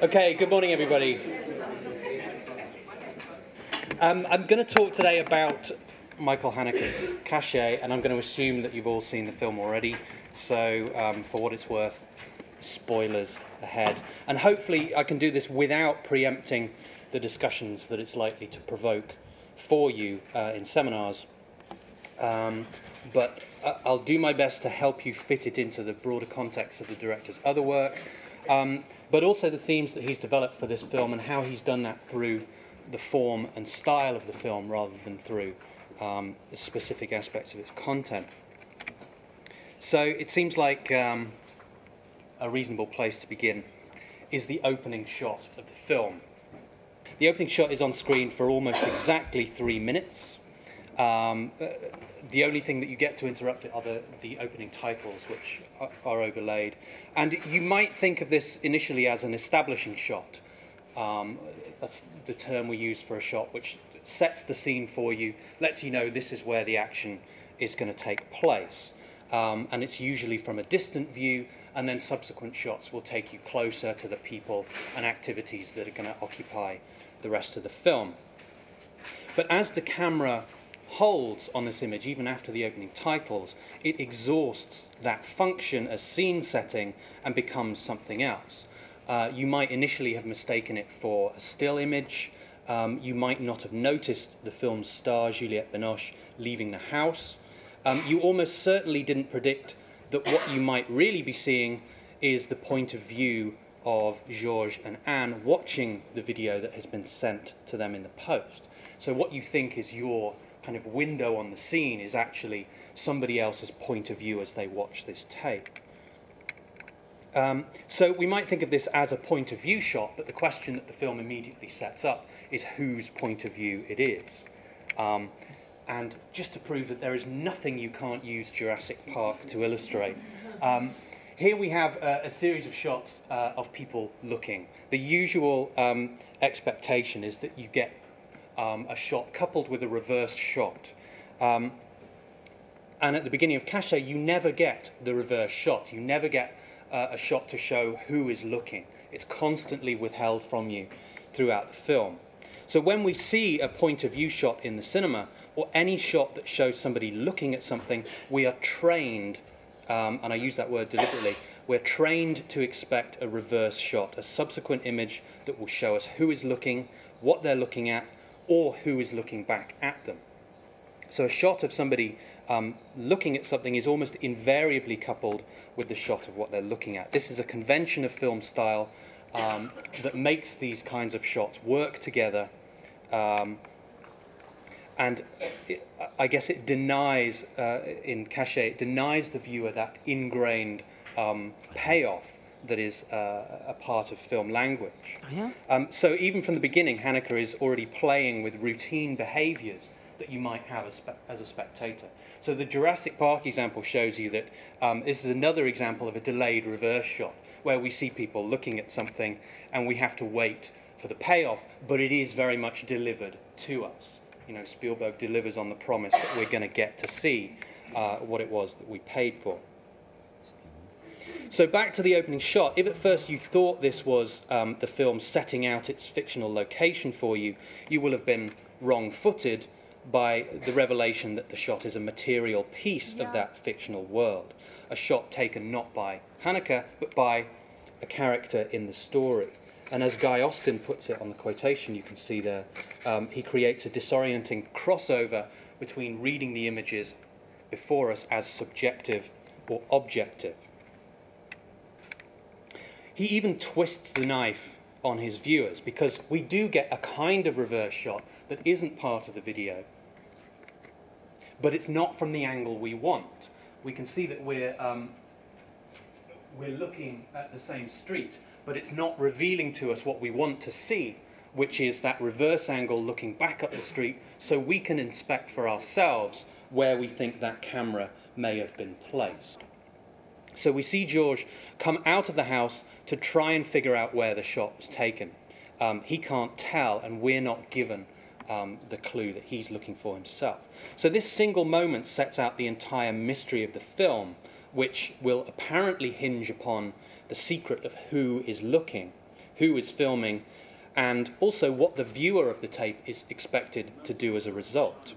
Okay, good morning, everybody. Um, I'm going to talk today about Michael Haneke's Caché, and I'm going to assume that you've all seen the film already. So, um, for what it's worth, spoilers ahead. And hopefully, I can do this without preempting the discussions that it's likely to provoke for you uh, in seminars. Um, but I'll do my best to help you fit it into the broader context of the director's other work, um, but also the themes that he's developed for this film and how he's done that through the form and style of the film rather than through um, specific aspects of its content. So it seems like um, a reasonable place to begin is the opening shot of the film. The opening shot is on screen for almost exactly three minutes. Um, uh, the only thing that you get to interrupt it are the, the opening titles, which are, are, overlaid. And you might think of this initially as an establishing shot. Um, that's the term we use for a shot, which sets the scene for you, lets you know this is where the action is going to take place. Um, and it's usually from a distant view, and then subsequent shots will take you closer to the people and activities that are going to occupy the rest of the film. But as the camera holds on this image, even after the opening titles, it exhausts that function as scene setting and becomes something else. Uh, you might initially have mistaken it for a still image. Um, you might not have noticed the film's star, Juliette Binoche, leaving the house. Um, you almost certainly didn't predict that what you might really be seeing is the point of view of Georges and Anne watching the video that has been sent to them in the post. So what you think is your kind of window on the scene is actually somebody else's point of view as they watch this tape. Um, so we might think of this as a point of view shot, but the question that the film immediately sets up is whose point of view it is. Um, and just to prove that there is nothing you can't use Jurassic Park to illustrate, um, here we have a, a series of shots uh, of people looking. The usual um, expectation is that you get um, a shot coupled with a reverse shot. Um, and at the beginning of Caché, you never get the reverse shot. You never get uh, a shot to show who is looking. It's constantly withheld from you throughout the film. So when we see a point of view shot in the cinema, or any shot that shows somebody looking at something, we are trained, um, and I use that word deliberately, we're trained to expect a reverse shot, a subsequent image that will show us who is looking, what they're looking at, or who is looking back at them. So a shot of somebody um, looking at something is almost invariably coupled with the shot of what they're looking at. This is a convention of film style um, that makes these kinds of shots work together. Um, and it, I guess it denies, uh, in Caché, it denies the viewer that ingrained um, payoff that is uh, a part of film language. Oh, yeah? um, so even from the beginning, Haneke is already playing with routine behaviors that you might have as, as a spectator. So the Jurassic Park example shows you that um, this is another example of a delayed reverse shot, where we see people looking at something and we have to wait for the payoff, but it is very much delivered to us. You know, Spielberg delivers on the promise that we're going to get to see uh, what it was that we paid for. So back to the opening shot. If at first you thought this was um, the film setting out its fictional location for you, you will have been wrong-footed by the revelation that the shot is a material piece yeah. of that fictional world. A shot taken not by Haneke, but by a character in the story. And as Guy Austin puts it on the quotation you can see there, um, he creates a disorienting crossover between reading the images before us as subjective or objective. He even twists the knife on his viewers because we do get a kind of reverse shot that isn't part of the video, but it's not from the angle we want. We can see that we're, um, we're looking at the same street, but it's not revealing to us what we want to see, which is that reverse angle looking back up the street so we can inspect for ourselves where we think that camera may have been placed. So we see George come out of the house to try and figure out where the shot was taken. Um, he can't tell, and we're not given um, the clue that he's looking for himself. So this single moment sets out the entire mystery of the film, which will apparently hinge upon the secret of who is looking, who is filming, and also what the viewer of the tape is expected to do as a result.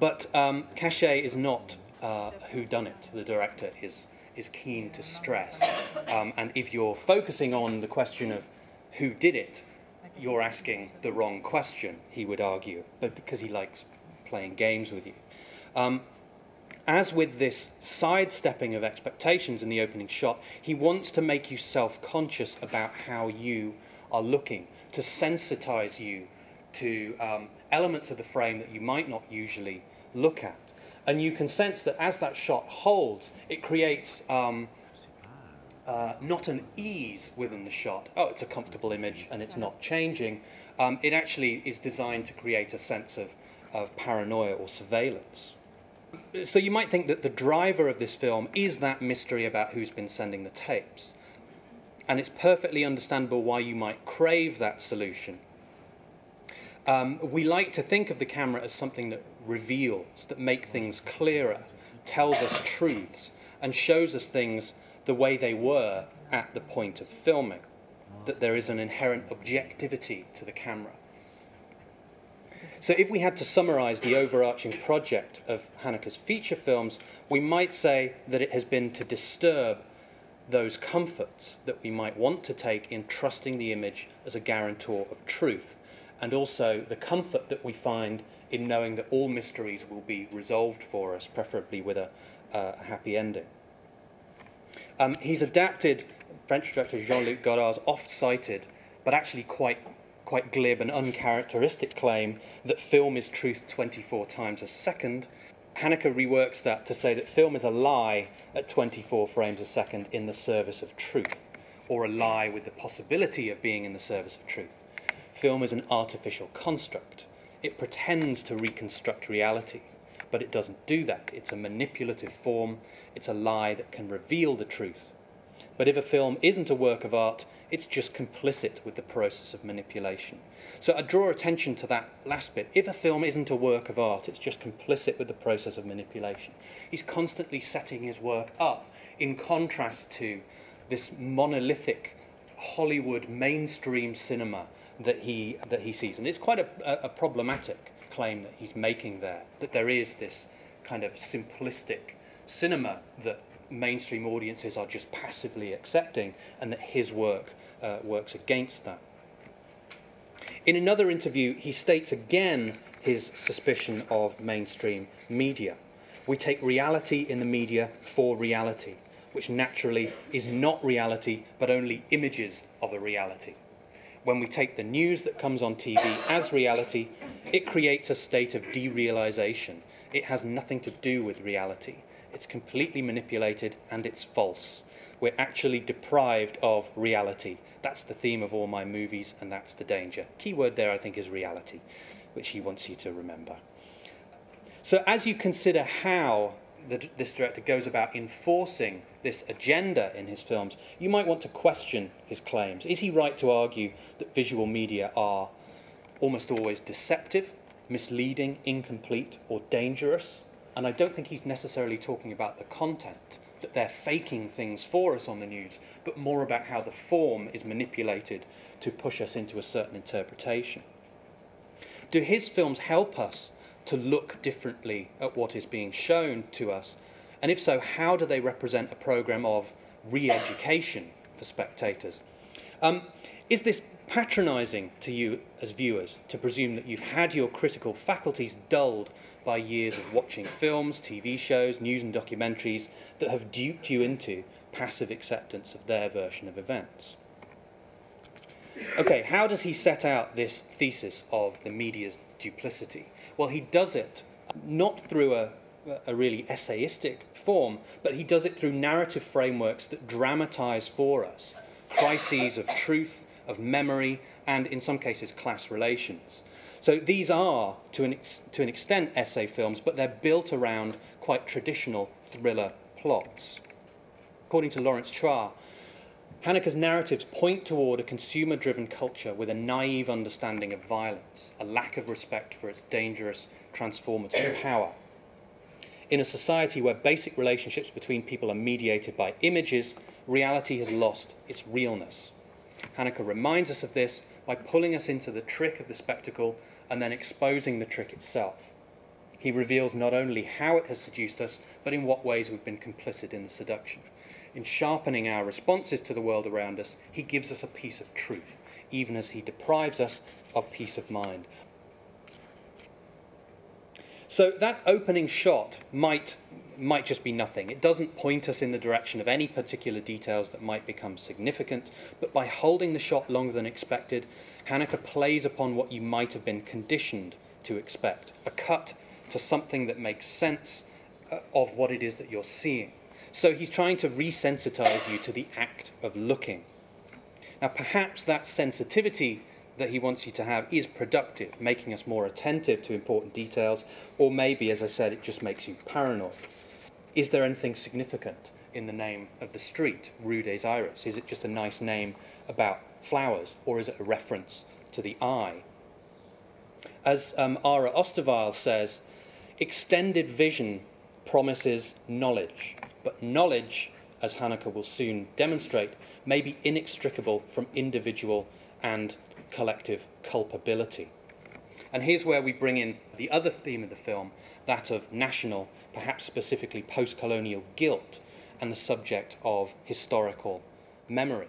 But um, Caché is not uh, who done it. The director is is keen to stress, um, and if you're focusing on the question of who did it, you're asking the wrong question. He would argue, but because he likes playing games with you. Um, as with this sidestepping of expectations in the opening shot, he wants to make you self conscious about how you are looking, to sensitize you to um, elements of the frame that you might not usually look at. And you can sense that as that shot holds, it creates um, uh, not an ease within the shot. Oh, it's a comfortable image and it's not changing. Um, it actually is designed to create a sense of, of paranoia or surveillance. So you might think that the driver of this film is that mystery about who's been sending the tapes. And it's perfectly understandable why you might crave that solution. Um, we like to think of the camera as something that reveals, that make things clearer, tells us truths, and shows us things the way they were at the point of filming. That there is an inherent objectivity to the camera. So if we had to summarize the overarching project of Haneke's feature films, we might say that it has been to disturb those comforts that we might want to take in trusting the image as a guarantor of truth, and also the comfort that we find in knowing that all mysteries will be resolved for us, preferably with a, uh, a happy ending. Um, he's adapted French director Jean-Luc Godard's oft-cited, but actually quite quite glib and uncharacteristic claim that film is truth 24 times a second. Haneke reworks that to say that film is a lie at 24 frames a second in the service of truth, or a lie with the possibility of being in the service of truth. Film is an artificial construct. It pretends to reconstruct reality, but it doesn't do that. It's a manipulative form, it's a lie that can reveal the truth. But if a film isn't a work of art, it's just complicit with the process of manipulation. So I draw attention to that last bit. If a film isn't a work of art, it's just complicit with the process of manipulation. He's constantly setting his work up in contrast to this monolithic Hollywood mainstream cinema that he, that he sees. And it's quite a, a problematic claim that he's making there, that there is this kind of simplistic cinema that mainstream audiences are just passively accepting and that his work uh, works against that. In another interview, he states again his suspicion of mainstream media. We take reality in the media for reality, which naturally is not reality, but only images of a reality. When we take the news that comes on TV as reality, it creates a state of derealization. It has nothing to do with reality. It's completely manipulated and it's false. We're actually deprived of reality. That's the theme of all my movies, and that's the danger. Key word there, I think, is reality, which he wants you to remember. So, as you consider how the, this director goes about enforcing this agenda in his films, you might want to question his claims. Is he right to argue that visual media are almost always deceptive, misleading, incomplete, or dangerous? And I don't think he's necessarily talking about the content, that they're faking things for us on the news, but more about how the form is manipulated to push us into a certain interpretation. Do his films help us to look differently at what is being shown to us? And if so, how do they represent a program of re education for spectators? Um, is this patronizing to you as viewers to presume that you've had your critical faculties dulled by years of watching films, TV shows, news and documentaries that have duped you into passive acceptance of their version of events. Okay, how does he set out this thesis of the media's duplicity? Well, he does it not through a, a really essayistic form, but he does it through narrative frameworks that dramatize for us crises of truth, of memory, and in some cases, class relations. So these are, to an, to an extent, essay films, but they're built around quite traditional thriller plots. According to Lawrence Chua, Haneke's narratives point toward a consumer driven culture with a naive understanding of violence, a lack of respect for its dangerous, transformative power. In a society where basic relationships between people are mediated by images, reality has lost its realness. Haneke reminds us of this by pulling us into the trick of the spectacle and then exposing the trick itself. He reveals not only how it has seduced us, but in what ways we've been complicit in the seduction. In sharpening our responses to the world around us, he gives us a piece of truth, even as he deprives us of peace of mind. So that opening shot might might just be nothing. It doesn't point us in the direction of any particular details that might become significant, but by holding the shot longer than expected, Haneke plays upon what you might have been conditioned to expect a cut to something that makes sense uh, of what it is that you're seeing. So he's trying to resensitize you to the act of looking. Now, perhaps that sensitivity that he wants you to have is productive, making us more attentive to important details, or maybe, as I said, it just makes you paranoid. Is there anything significant in the name of the street, Rue des Iris? Is it just a nice name about flowers, or is it a reference to the eye? As um, Ara Osterweil says, extended vision promises knowledge, but knowledge, as Haneke will soon demonstrate, may be inextricable from individual and collective culpability. And here's where we bring in the other theme of the film, that of national, perhaps specifically post colonial guilt, and the subject of historical memory.